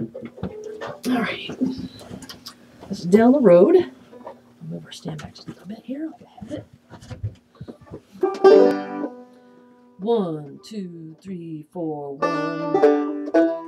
All right. This is down the road. I'll move our stand back just a little bit here. One, two, three, four, one.